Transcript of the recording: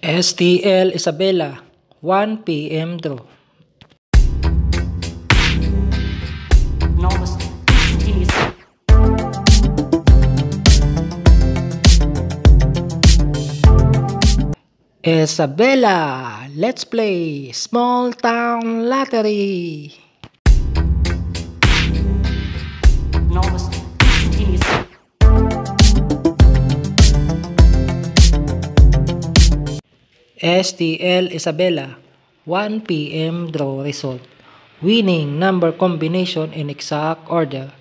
STL Isabela, 1 p.m. Novus Continuous. Let's play Small Town Lottery. STL Isabela, 1 p.m. draw result. Winning number combination in exact order.